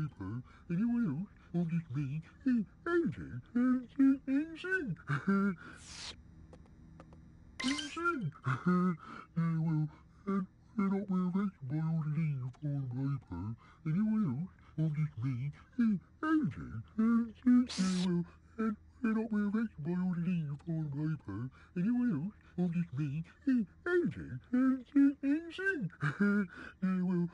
Viper. Anyone else? Or just me? Hey, AJ, and and sing. yeah, well, and we're not wear vegetable leave on Viper. Anyone else? Or just me? Hey, AJ, and. Yeah, well, and we're not wear vegetable leave on Viper. Anyone else? Or just me? Hey, AJ, and sing. yeah, well,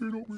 They don't